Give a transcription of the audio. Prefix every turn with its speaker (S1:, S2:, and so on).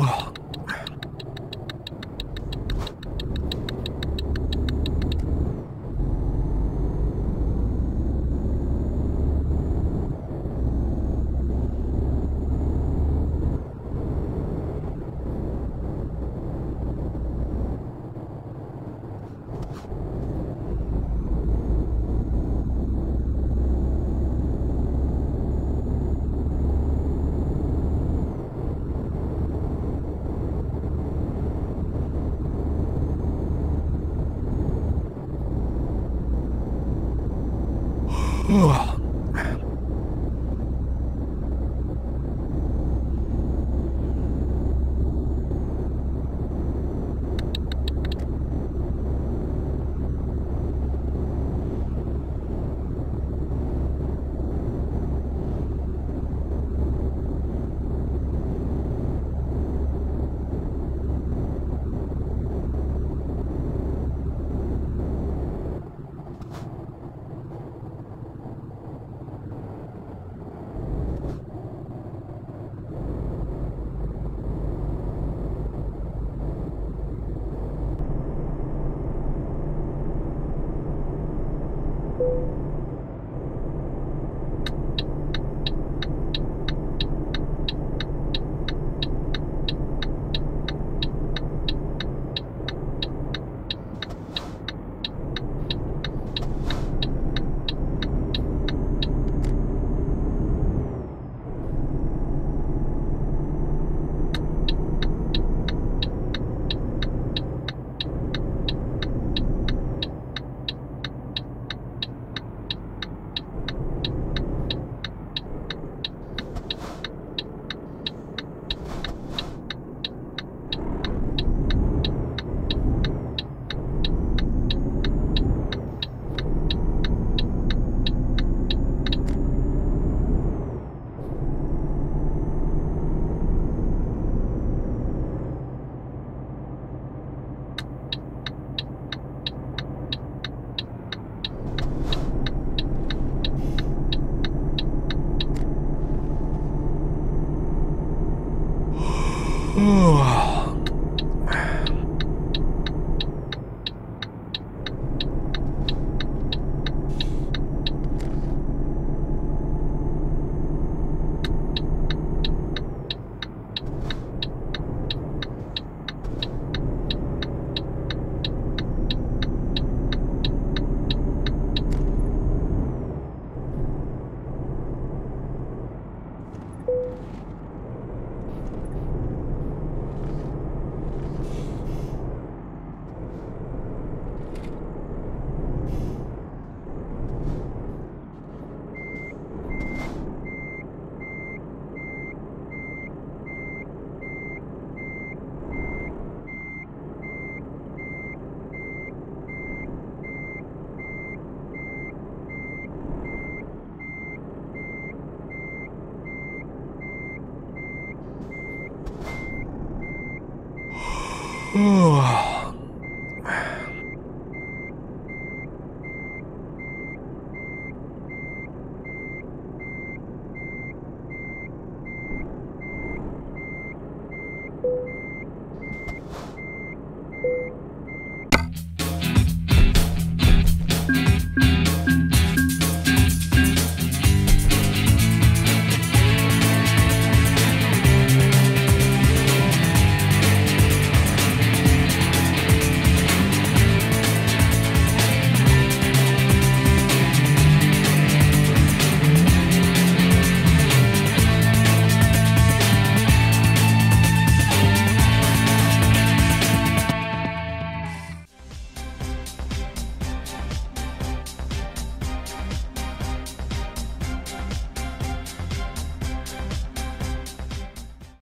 S1: Oh. Oh.